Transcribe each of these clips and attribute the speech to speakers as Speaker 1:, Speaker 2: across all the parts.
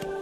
Speaker 1: Bye.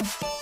Speaker 1: you